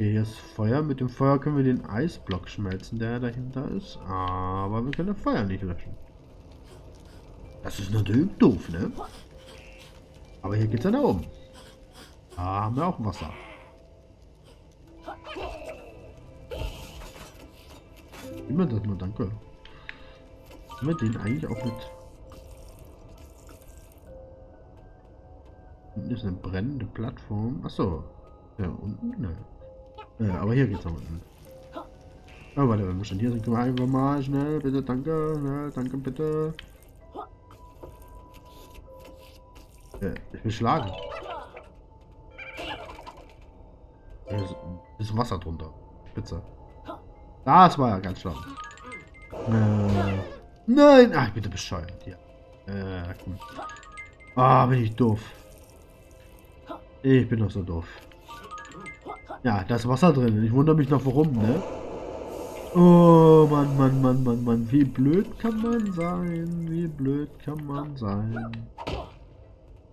Okay, hier ist Feuer. Mit dem Feuer können wir den Eisblock schmelzen, der dahinter ist. Aber wir können das Feuer nicht löschen. Das ist natürlich doof, ne? Aber hier geht's ja nach oben. Da haben wir auch Wasser. Immer das nur, danke. Haben wir den eigentlich auch mit... Unten ist eine brennende Plattform. Achso. Ja, unten? Nein. Ja, aber hier geht's nach unten. Oh, warte, wenn wir schon hier sind, können wir einfach mal schnell, bitte, danke, schnell, danke, bitte. Ja, ich will schlagen. Ist, ist Wasser drunter. Spitze. Das war ja ganz schlau. Äh, nein! Ach, bitte bescheuert. Ja. Äh, gut. Ah, bin ich doof. Ich bin doch so doof. Ja, da ist Wasser drin. Ich wundere mich noch warum, ne? Oh, Mann, Mann, Mann, Mann, Mann. Wie blöd kann man sein? Wie blöd kann man sein?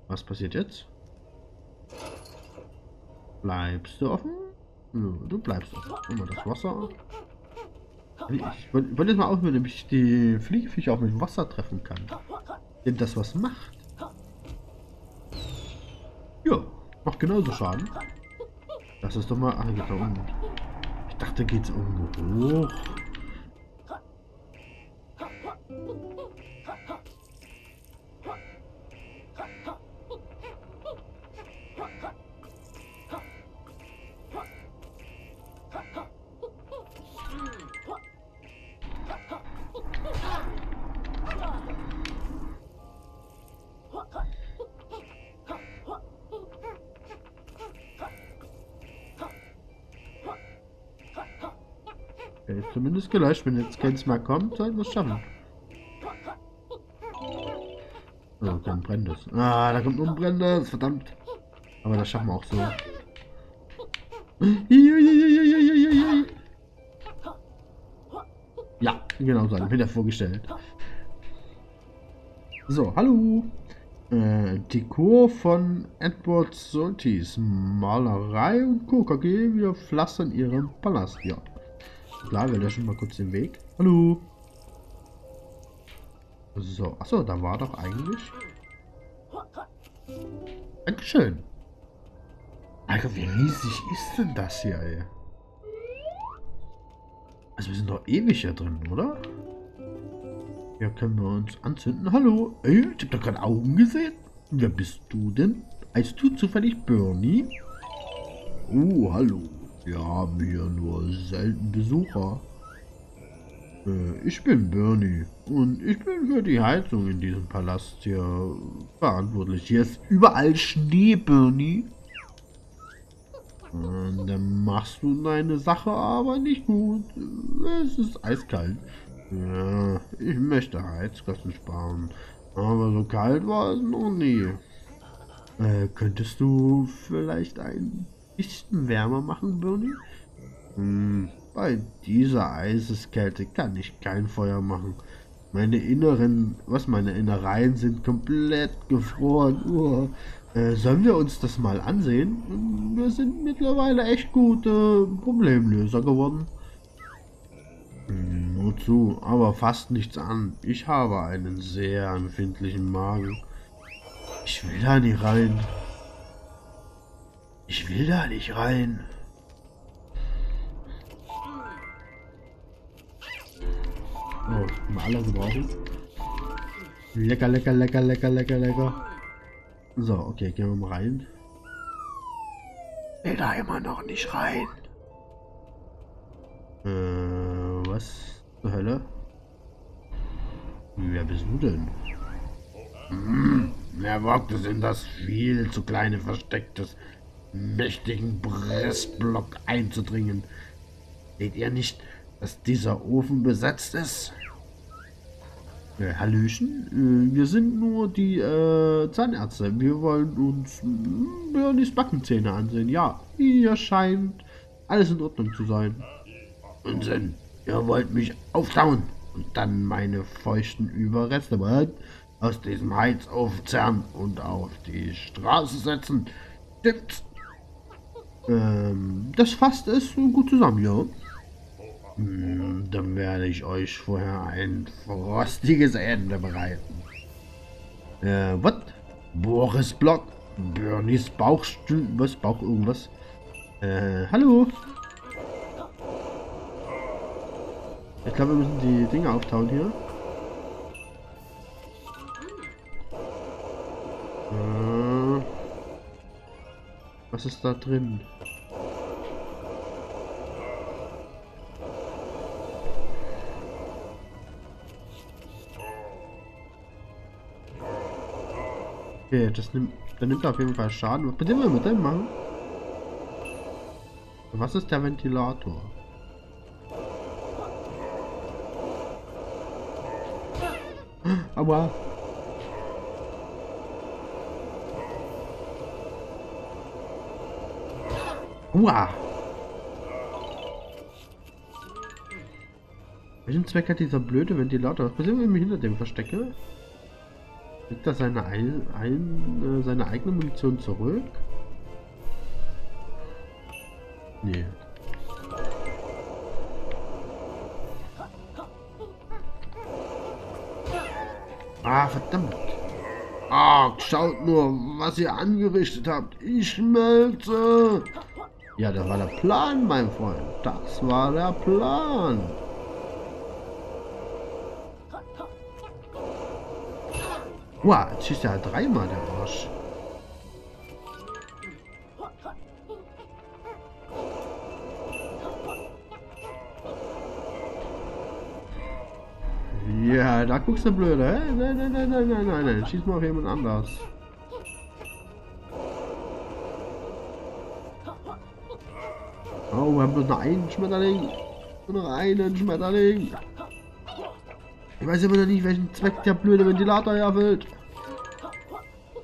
Was passiert jetzt? Bleibst du offen? Ja, du bleibst offen. Mal, das Wasser. Ich wollte wollt jetzt mal ausprobieren, ob ich die Fliegeviecher auch mit Wasser treffen kann. Wenn das was macht. Ja, macht genauso Schaden. Das ist doch mal... Ach, geht da unten. Ich dachte, geht's irgendwo hoch. Okay, zumindest gelöscht. Wenn jetzt keins mehr kommt, sollten wir es schaffen. Oh, dann brennt es. Ah, da kommt nur ein brennendes. Verdammt. Aber das schaffen wir auch so. Ja, genau so. Wieder vorgestellt. So, hallo. Äh, Dekor von Edward Soltis. Malerei und Co. KG. Wir pflastern ihren Palast. Ja. Klar, wir löschen mal kurz den Weg. Hallo. So, achso, da war doch eigentlich... Dankeschön. Alter, wie riesig ist denn das hier, ey? Also wir sind doch ewig hier drin, oder? Hier können wir uns anzünden. Hallo. Ey, ich hab doch gerade Augen gesehen. Wer bist du denn? Heißt du zufällig Bernie? Oh, hallo. Wir haben hier nur selten Besucher. Äh, ich bin Bernie und ich bin für die Heizung in diesem Palast hier verantwortlich. Hier ist überall Schnee, Bernie. Und dann machst du deine Sache aber nicht gut. Es ist eiskalt. Ja, ich möchte Heizkosten sparen. Aber so kalt war es noch nie. Äh, könntest du vielleicht ein bisschen wärmer machen, Bernie? Hm, bei dieser Eiseskälte kann ich kein Feuer machen. Meine inneren, was meine Innereien sind komplett gefroren. Uh, äh, sollen wir uns das mal ansehen? Wir sind mittlerweile echt gute Problemlöser geworden. Hm, nur zu, aber fast nichts an. Ich habe einen sehr empfindlichen Magen. Ich will da nicht rein. Ich will da nicht rein. Oh, mal alle gebrauchen. Lecker, lecker, lecker, lecker, lecker, lecker. So, okay, gehen wir mal rein. Will da immer noch nicht rein. Äh, was zur Hölle? Wer bist du denn? Hm, wer wagt es in das viel zu kleine Versteck des mächtigen Pressblock einzudringen? Seht ihr nicht, dass dieser Ofen besetzt ist? Äh, Hallöchen, äh, wir sind nur die äh, Zahnärzte. Wir wollen uns äh, Bernies Backenzähne ansehen. Ja, hier scheint alles in Ordnung zu sein. Unsinn, ihr wollt mich auftauen und dann meine feuchten Überreste aus diesem Heizofen zerren und auf die Straße setzen. Stimmt's? Ähm, das fasst es gut zusammen, ja. Hm, dann werde ich euch vorher ein frostiges Ende bereiten. Äh, was? Boris Block? Bernies Bauchstuhl? Was? Bauch irgendwas? Äh, hallo? Ich glaube, wir müssen die Dinge auftauen hier. Äh, was ist da drin? Okay, das nimmt, der nimmt auf jeden Fall Schaden. Was bitte wir mit dem machen? Was ist der Ventilator? Aua. Aua. Welchen Zweck hat dieser blöde Ventilator? Was passiert, wenn ich mich hinter dem verstecke? Kriegt er seine, ein, ein, äh, seine eigene Munition zurück? Nee. Ah, verdammt. Ah, schaut nur, was ihr angerichtet habt. Ich schmelze. Ja, das war der Plan, mein Freund. Das war der Plan. Wow, jetzt schießt er halt dreimal der Arsch. Ja, da guckst du blöd, hä? Nein, nein, nein, nein, nein, nein. Schieß mal auf jemand anders. Oh, wir haben bloß noch einen Schmetterling. Nur noch einen Schmetterling. Ich weiß immer noch nicht, welchen Zweck der blöde Ventilator erfüllt.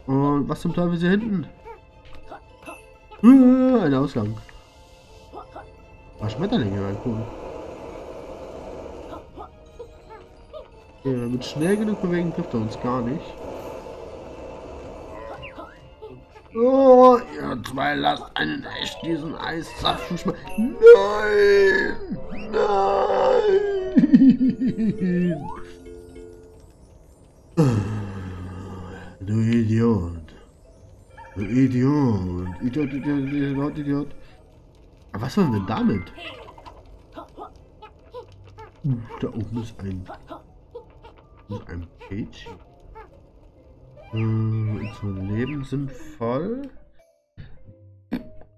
Und was zum Teufel ist hier hinten? Uh, ein Ausgang. War Schmetterlinge, ja, cool. Wenn wir schnell genug bewegen, trifft er uns gar nicht. Oh, ihr zwei lasst einen echt diesen Eiszapfen schmecken. Nein! Nein! Du Idiot. Du Idiot. Idiot, Idiot, Idiot, Idiot. Aber was wollen wir damit? Da oben ist ein... Ist ein Page. Äh, unsere Leben sind voll.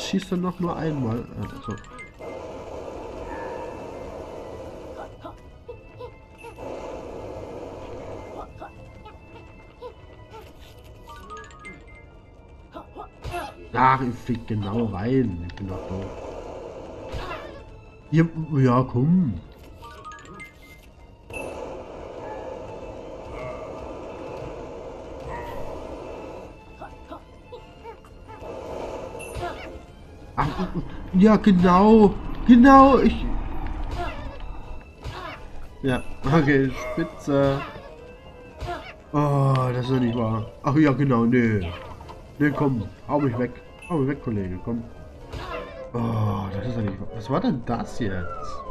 schießt er noch nur einmal. Also. Ach, ich flieg genau rein. Ich bin doch doof. Ja, ja, komm. Ja, genau. Genau, ich... Ja, okay, spitze. Oh, das ist doch nicht wahr. Ach ja, genau, nee. Nee, komm, hau mich weg. Hau mich weg, Kollege, komm. Oh, das ist doch nicht wahr. Was war denn das jetzt?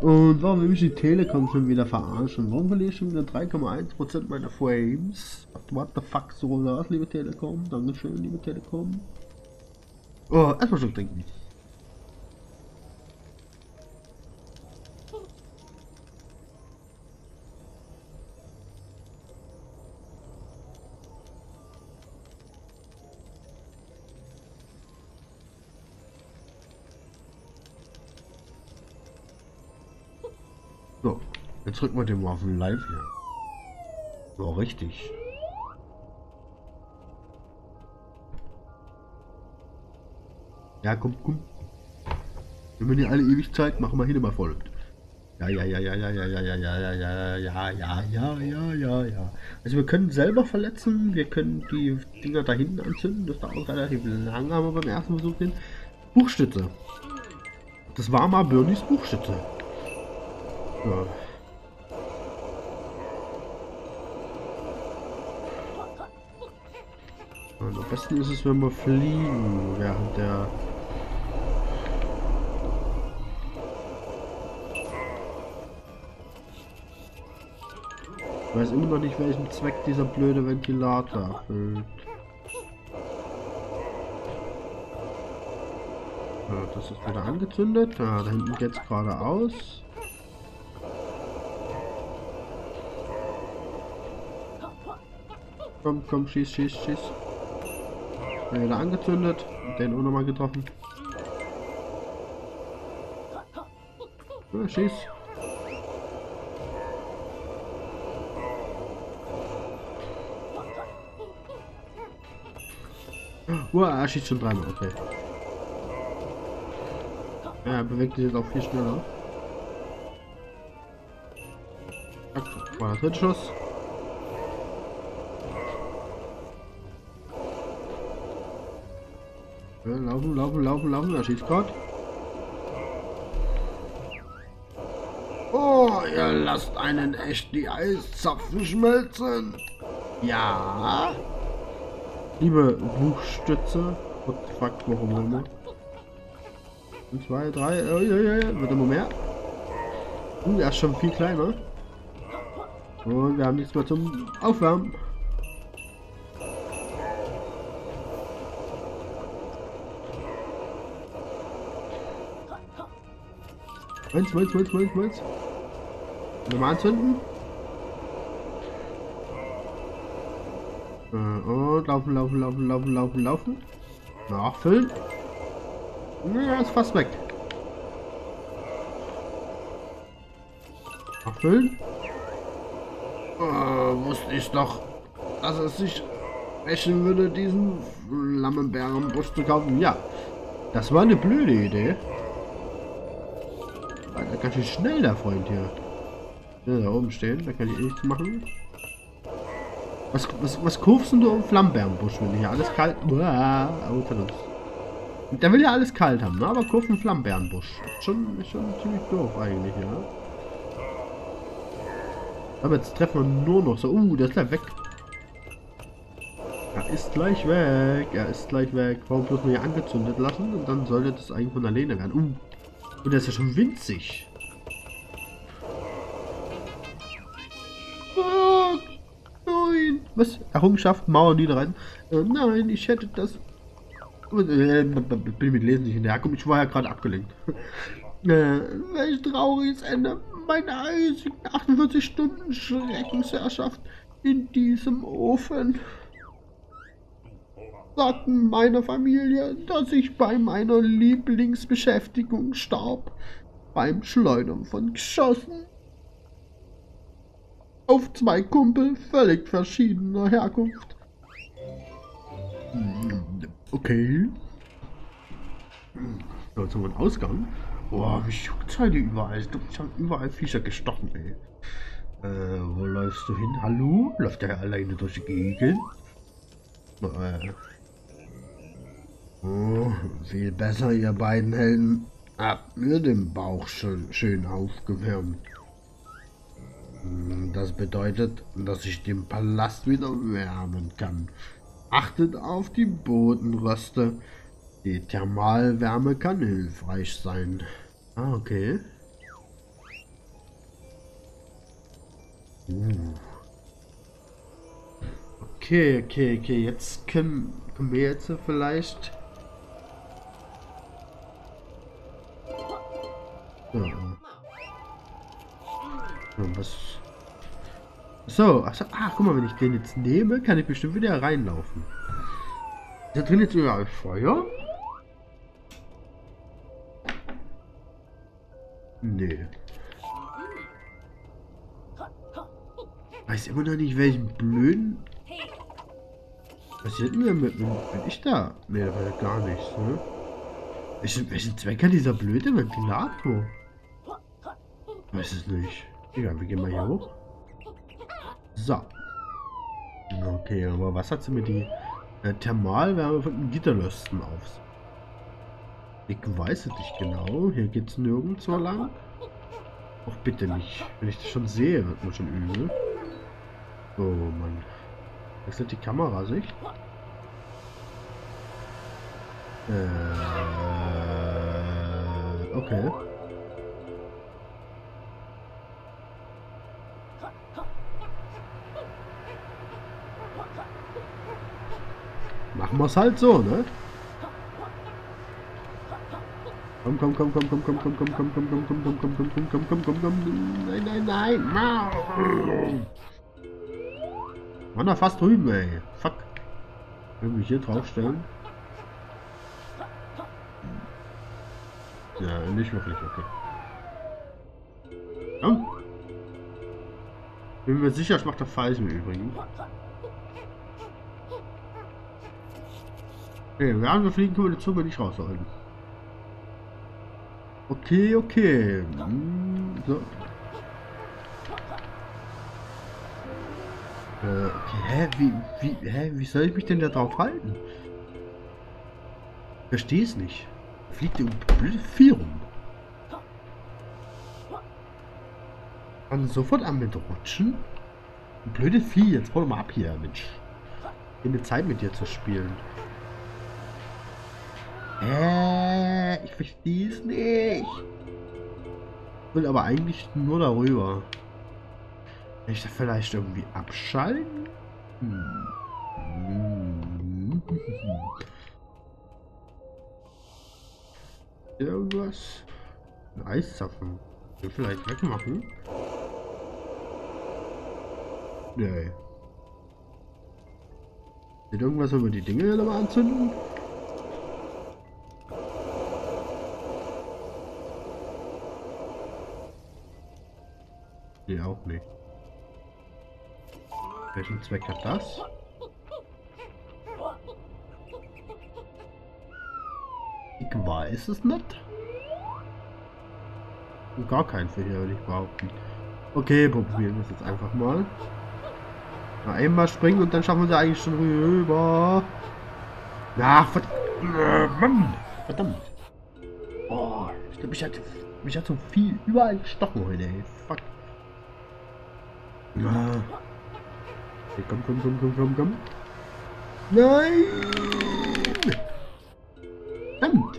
Und warum will mich die Telekom schon wieder verarschen? Warum verliere ich schon wieder 3,1% meiner Frames? What the fuck so das, liebe Telekom? Dankeschön, liebe Telekom. Oh, erstmal schon trinken. Drücken wir den mal auf den Live hier. So, richtig. Ja, komm, komm. Wenn wir nicht alle ewig Zeit machen, wir hier mal folgt. Ja, ja, ja, ja, ja, ja, ja, ja, ja, ja, ja, ja, ja, ja, ja, ja, ja. Also wir können selber verletzen, wir können die Dinger da hinten anzünden, das dauert relativ lange, aber beim ersten Versuch den Buchstütze. Das war mal Bernies Buchstütze. Ja. Und am besten ist es, wenn wir fliegen während der Ich weiß immer noch nicht, welchen Zweck dieser blöde Ventilator erfüllt. Ja, das ist wieder angezündet. Ja, da hinten geht es geradeaus. Komm, komm, schieß, schieß, schieß. Ja, wieder angezündet. Den auch nochmal getroffen. Ja, schieß. Uah, er schießt schon dreimal, okay. Ja, er bewegt sich jetzt auch viel schneller. Zack, war der dritte Schuss. Laufen, laufen, laufen, laufen, er schießt gerade. Oh, ihr lasst einen echt die Eiszapfen schmelzen. Ja. Liebe Buchstütze. What the fuck, warum immer? Und zwei, drei, oh, ja, ja, ja, wird immer mehr. Uh, er ist schon viel kleiner. Und wir haben nichts mehr zum Aufwärmen. Meins, meins, meins, meins, meins. Nochmal anzünden. Äh, und laufen, laufen, laufen, laufen, laufen, laufen. Nachfüllen. Ja, ist fast weg. Nachfüllen. Äh, wusste ich doch, dass es sich rechnen würde, diesen Lammenbärenbusch zu kaufen. Ja, das war eine blöde Idee. Ganz schön schnell, der Freund hier. Ja, da oben stehen, da kann ich eh nichts machen. Was, was, was kaufst du am Flammenbärenbusch, wenn hier alles kalt... Uah, der will ja alles kalt haben, ne? aber Flammenbärenbusch. Ist schon, schon ziemlich doof eigentlich, ja. Aber jetzt treffen wir nur noch so... Uh, der ist gleich weg. Er ist gleich weg. Er ist gleich weg. Warum bloß mal hier angezündet lassen? Und dann sollte das eigentlich von alleine werden. Uh. Und der ist ja schon winzig. Was? Errungenschaft, Mauer niederreiten? Äh, nein, ich hätte das... Äh, bin mit Lesen nicht in der Herkunft, ich war ja gerade abgelenkt. äh, welch trauriges Ende meiner einzigen 48 Stunden Schreckensherrschaft in diesem Ofen. Sagten meiner Familie, dass ich bei meiner Lieblingsbeschäftigung starb. Beim Schleudern von Geschossen auf zwei Kumpel völlig verschiedener Herkunft. Okay. So, jetzt haben wir einen Ausgang. Boah, wie heute überall? Ich habe überall Viecher gestochen, ey. Äh, wo läufst du hin? Hallo? Läuft der alleine durch die Gegend? Äh. Oh, viel besser, ihr beiden Helden. Habt mir den Bauch schon schön aufgewärmt. Das bedeutet, dass ich den Palast wieder wärmen kann. Achtet auf die Bodenröste. Die Thermalwärme kann hilfreich sein. Ah, okay. Uh. Okay, okay, okay. Jetzt können, können wir jetzt vielleicht... Ja. Was? So, achso, ah, guck mal, wenn ich den jetzt nehme, kann ich bestimmt wieder reinlaufen. Ist da drin jetzt überall Feuer? Nee. weiß immer noch nicht, welchen blöden... Was passiert mir mit, wenn, wenn ich da... Nee, da gar nichts, ne? Welchen, welchen Zweck hat dieser blöde Ventilator? Weiß es nicht. Egal, wir gehen mal hier hoch. So. Okay, aber was hat sie mit die äh, Thermalwärme von den Gitterlösten auf? Ich weiß es nicht genau. Hier geht es nirgendwo lang. Auch bitte nicht. Wenn ich das schon sehe, wird mir schon übel. Oh Mann. Wechselt die Kamerasicht? Äh, okay. Machen wir es halt so, ne? Komm, komm, komm, komm, komm, komm, komm, komm, komm, komm, komm, komm, komm, komm, komm, komm, komm, komm, komm, komm, nein, nein, nein. War da fast drüben, ey. Fuck. Können wir hier draufstellen? Ja, nicht wirklich, okay. Komm. Bin mir sicher, ich mach das falsch im Okay, während wir fliegen, können wir die Zunge nicht rausholen. Okay, okay. Hm, so. Äh, okay, hä? Wie, wie, hä? Wie soll ich mich denn da drauf halten? Verstehe es nicht. Fliegt um blöde Vieh rum. Kann sofort an mit rutschen? Blöde Vieh, jetzt doch mal ab hier, Mensch. Keine Zeit mit dir zu spielen. Äh, ich verstehe es nicht. Ich will aber eigentlich nur darüber. Kann ich da vielleicht irgendwie abschalten? Hm. Irgendwas? Ein Eiszapfen. Den vielleicht wegmachen? Nee. Wird irgendwas über die Dinge nochmal anzünden? Nee, auch nicht. Welchen Zweck hat das? Ich weiß es nicht. Gar kein Fehler, würde ich behaupten. Okay, probieren wir es jetzt einfach mal. Na, einmal springen und dann schaffen wir sie eigentlich schon rüber. Na, verdammt. Mann, verdammt. Oh, ich glaube, mich hat, mich hat so viel überall gestochen heute. Fuck. Ja. Okay, komm, komm, komm, komm, komm, komm. Nein! Verdammt!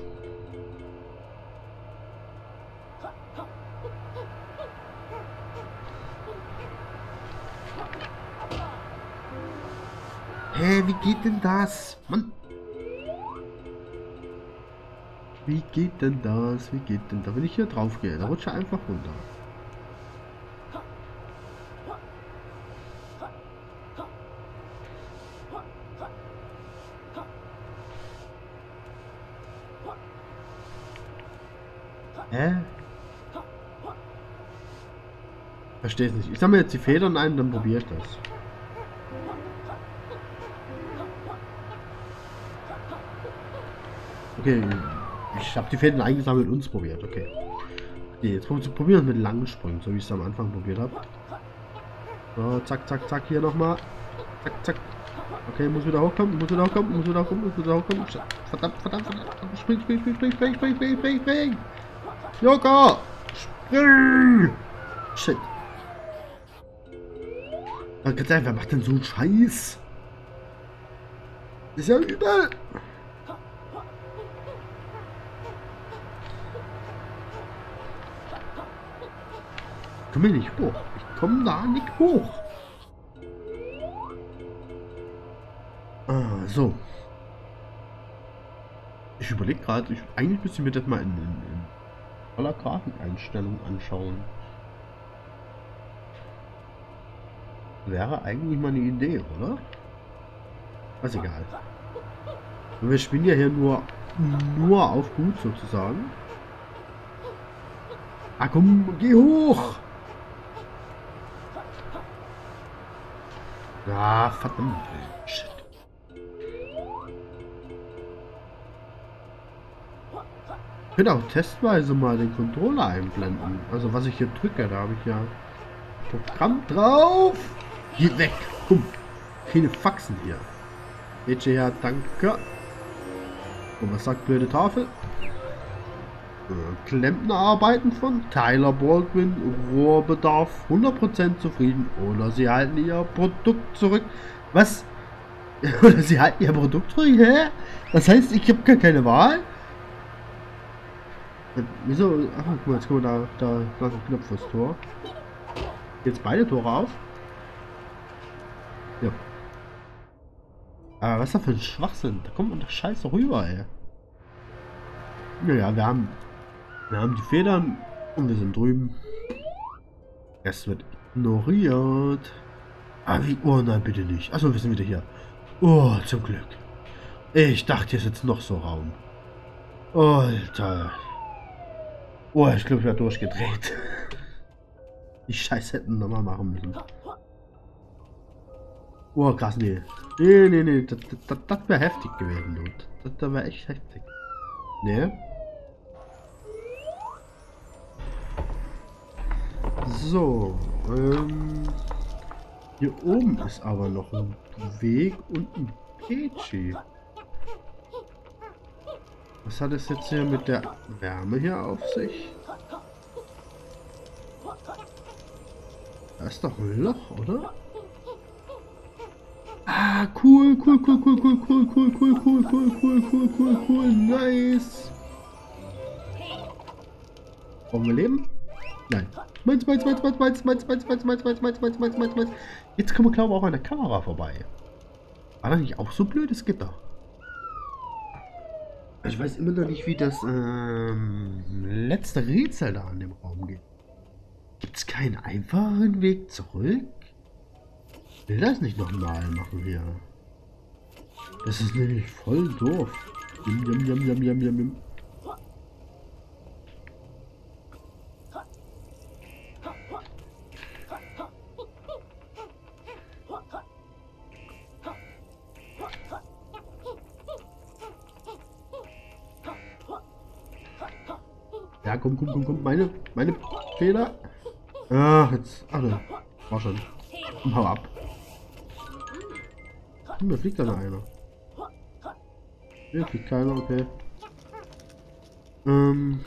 Hä, hey, wie geht denn das? Mann! Wie geht denn das? Wie geht denn da? Wenn ich hier drauf gehe, da rutsche einfach runter. Hä? Verstehe es nicht. Ich sammle jetzt die Federn ein, dann probiere ich das. Okay, ich habe die Fäden eingesammelt und es probiert. Okay. okay jetzt probieren wir mit langen Sprüngen, so wie ich es am Anfang probiert habe. So, zack, zack, zack, hier nochmal. Zack, zack. Okay, muss wieder hochkommen, muss wieder hochkommen, muss wieder hochkommen, muss wieder hochkommen. Verdammt, verdammt, verdammt. Spring, spring, spring, spring, spring, spring, spring, spring, spring. Joker! Spring! Shit. Wer macht denn so einen Scheiß? Ist ja übel. Ich komme nicht hoch. Ich komme da nicht hoch. Ah, so. Ich überlege gerade, eigentlich müsste ich mir das mal in, in aller Grafikeinstellung anschauen. Wäre eigentlich mal eine Idee, oder? Was egal. Wir spielen ja hier nur, nur auf gut sozusagen. Ah komm, geh hoch! Ah, verdammt. Shit. Ich könnte auch testweise mal den Controller einblenden. Also was ich hier drücke, da habe ich ja Programm drauf. Geh weg. Komm. Keine Faxen hier. Bitte her, danke. Und was sagt blöde Tafel? Äh, Klempnerarbeiten von Tyler Baldwin, Rohrbedarf 100% zufrieden oder sie halten ihr Produkt zurück. Was? Oder sie halten ihr Produkt zurück? Hä? Das heißt, ich habe gar keine Wahl? Wieso? Ach, guck mal, jetzt kommen wir da, da, da ist ein Knopf fürs Tor. Jetzt beide Tore auf? Ja. Aber was ist da für ein Schwachsinn? Da kommt man doch scheiße rüber, ey. Naja, wir haben, wir haben die Federn und wir sind drüben. Es wird ignoriert. Ah, wie? Oh nein, bitte nicht. Achso, wir sind wieder hier. Oh, zum Glück. Ich dachte, hier ist jetzt noch so Raum. Alter. Oh, ich glaube, ich werde durchgedreht. Die Scheiße hätten nochmal machen müssen. Oh, krass, nee. Nee, nee, nee. Das, das, das wäre heftig gewesen, Dude. Das, das wäre echt heftig. Nee. So. Ähm, hier oben ist aber noch ein Weg und ein Peachy. Was hat es jetzt hier mit der Wärme hier auf sich? Da ist doch ein Loch, oder? Ah, cool, cool, cool, cool, cool, cool, cool, cool, cool, cool, cool, cool, cool, cool, nice. Wollen wir leben? Nein. Meins, meins, meins, meins, meins, meins, meins, meins, meins, meins, meins, meins, meins, meins, meins. Jetzt kommen wir, glaube ich, auch an der Kamera vorbei. War das nicht auch so blödes Gitter? Ich weiß immer noch nicht, wie das ähm, letzte Rätsel da in dem Raum geht. Gibt es keinen einfachen Weg zurück? Will das nicht nochmal machen hier. Das ist nämlich voll doof. Yum, yum, yum, yum, yum, yum. Ja, komm, komm, komm, komm. Meine, meine Fehler. Ach, jetzt. Ach, ne. War schon. Hau ab. Hm, da fliegt da noch einer. Hier fliegt keiner, okay. Ähm.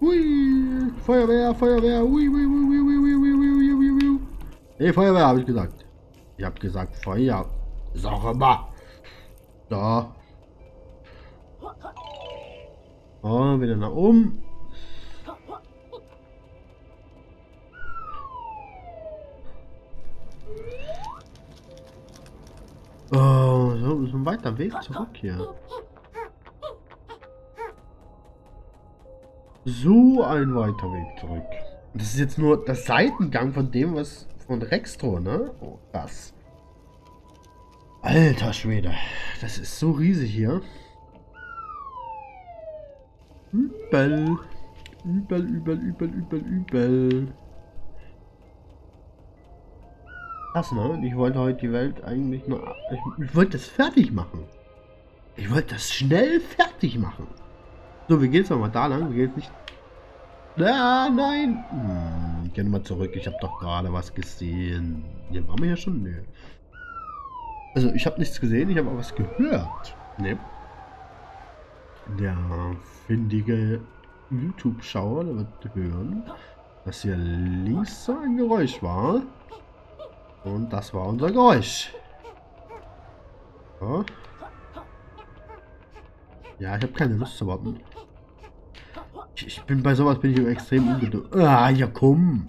Hui! Feuerwehr, Feuerwehr! Hui, hui, hui, hui, hui, hui, hui, hui, hui, hui. Hey, Feuerwehr, habe ich gesagt. Ich habe gesagt Feuer. Sag mal. Da. Oh, wieder nach oben. Weiter Weg zurück hier. So ein weiter Weg zurück. Das ist jetzt nur der Seitengang von dem, was von Rextor, ne? Oh, krass. Alter Schwede. Das ist so riesig hier. Übel. Übel, übel, übel, übel, übel. Krass, ne? Ich wollte heute die Welt eigentlich nur... Ich, ich wollte das fertig machen. Ich wollte das schnell fertig machen. So, wir gehen jetzt mal da lang. Wir gehen jetzt nicht... Ah, nein! Hm, gehen mal zurück. Ich habe doch gerade was gesehen. Hier waren wir ja schon? Nö. Also, ich habe nichts gesehen. Ich habe aber was gehört. Ne? Der findige YouTube-Schauer, wird hören, dass hier so ein Geräusch war. Und das war unser Geräusch. So. Ja, ich habe keine Lust zu warten. Ich, ich, bin bei sowas bin ich extrem ungeduldig. Ah, ja komm.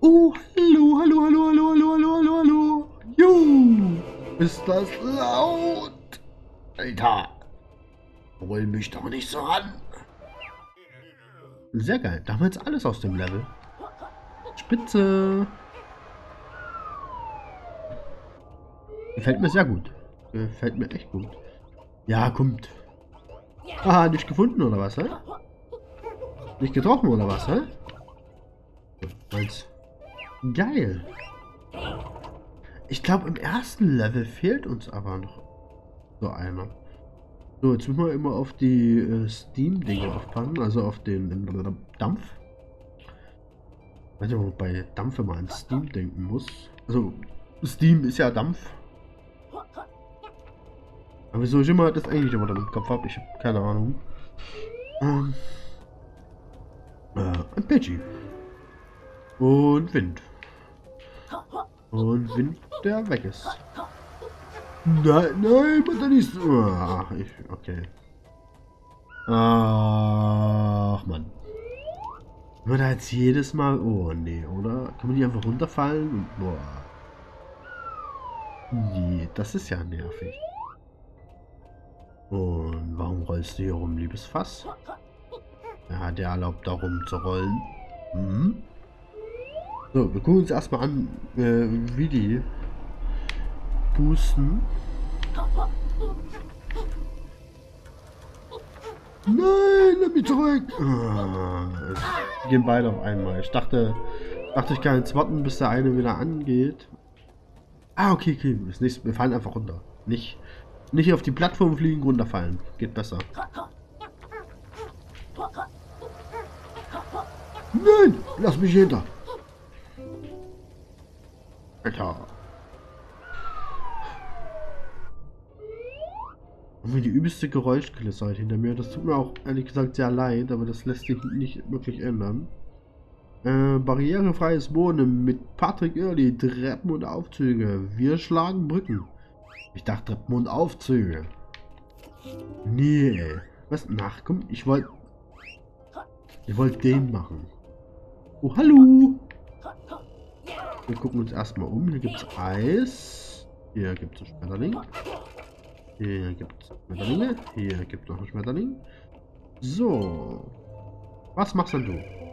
Oh, hallo, hallo, hallo, hallo, hallo, hallo, hallo, hallo. Jo, ist das laut. Alter. Hol mich doch nicht so an. Sehr geil. Da haben wir jetzt alles aus dem Level. Spitze. Gefällt mir sehr gut. Gefällt mir echt gut. Ja, kommt. Aha, nicht gefunden oder was, hä? Nicht getroffen oder was, hä? Meins. Geil. Ich glaube, im ersten Level fehlt uns aber noch so einer. So, jetzt müssen wir immer auf die äh, Steam-Dinge aufpassen, also auf den äh, Dampf. Ich weiß nicht, ob man bei Dampf immer an Steam denken muss. Also, Steam ist ja Dampf. Aber wieso ich immer das eigentlich immer damit im Kopf habe, ich habe keine Ahnung. Ähm, äh, ein Pidgey. Und Wind. Und Wind, der weg ist. Nein, nein, bitte nicht. Ach, ich, okay. Ach, Mann. Wird da jetzt jedes Mal... Oh, nee, oder? Kann man die einfach runterfallen? Boah. Nee, das ist ja nervig. Und warum rollst du hier rum, liebes Fass? Er hat dir erlaubt, da rumzurollen. Hm? So, wir gucken uns erstmal an, äh, wie die pusten. Nein, lass mich zurück. Ah, wir gehen beide auf einmal. Ich dachte, dachte ich kann jetzt warten, bis der eine wieder angeht. Ah, okay, okay. Das nächste, wir fallen einfach runter. Nicht, nicht auf die Plattform fliegen, runterfallen. Geht besser. Nein, lass mich hinter. Alter. Irgendwie die übelste Geräuschkulisse halt hinter mir. Das tut mir auch ehrlich gesagt sehr leid, aber das lässt sich nicht wirklich ändern. Äh, barrierefreies Wohnen mit Patrick Early, Treppen und Aufzüge. Wir schlagen Brücken. Ich dachte Treppen und Aufzüge. Nee. Was? Ach komm, ich wollte... Ich wollte den machen. Oh, hallo! Wir gucken uns erstmal um. Hier gibt es Eis. Hier gibt es Schmetterling. Hier gibt es Schmetterlinge. Hier gibt es noch ein Schmetterling. So. Was machst denn du?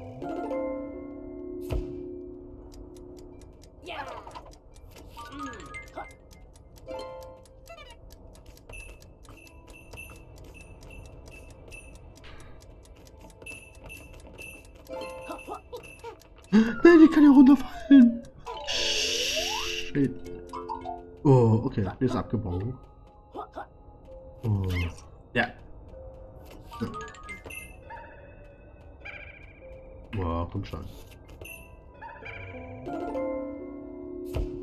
Nein, die kann ja runterfallen. Shit. Oh, okay. Der ist abgebrochen. Oh. Ja. Boah, komm schon.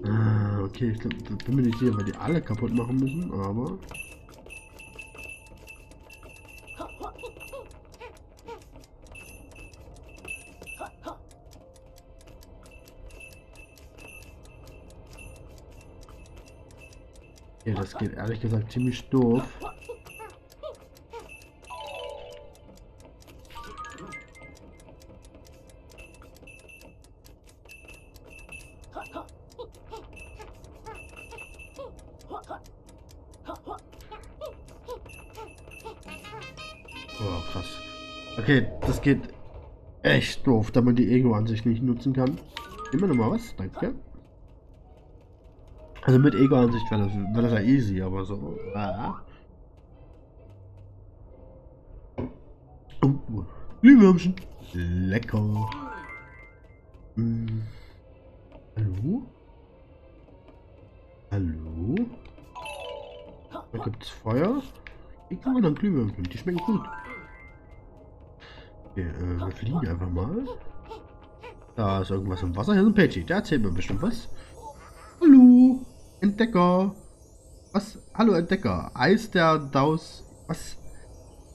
Ah, okay, ich glaub, bin mir sicher, weil die alle kaputt machen müssen, aber... geht ehrlich gesagt ziemlich doof. Oh, krass. Okay, das geht echt doof, da man die Ego-Ansicht nicht nutzen kann. Immer noch mal was, danke. Also mit Ego-Ansicht wäre das, wär das ja easy, aber so. Ah. Oh, Glühwürmchen. Lecker. Hm. Hallo? Hallo? Da gibt es Feuer. Hier kann man dann Glühwürmchen. Die schmecken gut. Okay, äh, wir fliegen einfach mal. Da ist irgendwas im Wasser. Hier ist ein Pagey. Der erzählt mir bestimmt was. Entdecker. Was? Hallo Entdecker. Eis der Daus. Was?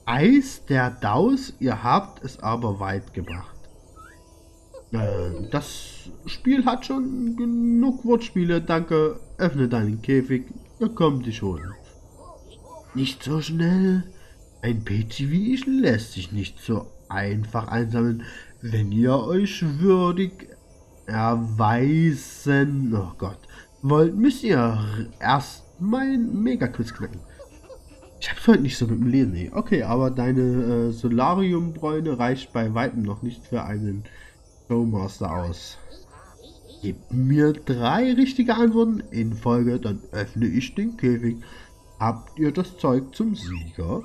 Eis der Daus? Ihr habt es aber weit gebracht. Äh, das Spiel hat schon genug Wortspiele. Danke. Öffne deinen Käfig. Er kommt dich holen. Nicht so schnell. Ein Peti wie ich lässt sich nicht so einfach einsammeln, wenn ihr euch würdig erweisen. Oh Gott wollt, müsst ihr erst mein Mega-Quiz knacken. Ich hab's heute nicht so mit dem Lesen. Ey. Okay, aber deine äh, Solariumbräune reicht bei weitem noch nicht für einen Showmaster aus. Gib mir drei richtige Antworten in Folge, dann öffne ich den Käfig. Habt ihr das Zeug zum Sieger?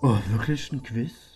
Oh, wirklich ein Quiz?